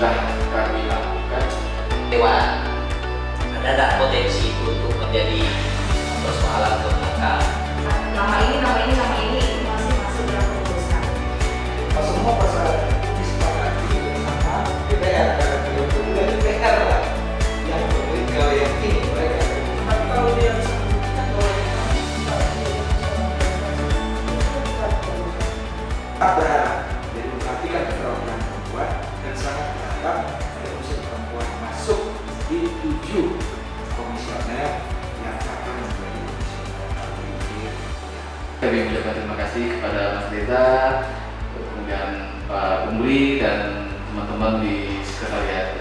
sudah kami lakukan. lewat ada tujuh komisioner yang akan menjadi komisioner. Kami mengucapkan terima kasih kepada Mas Deta, kemudian Pak Umri dan teman-teman di sekretariat